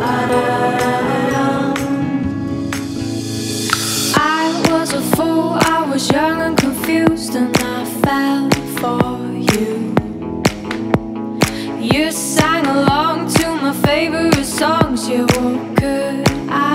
I was a fool, I was young and confused, and I fell for you. You sang along to my favorite songs, You what could I?